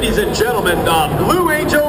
ladies and gentlemen, Blue Angel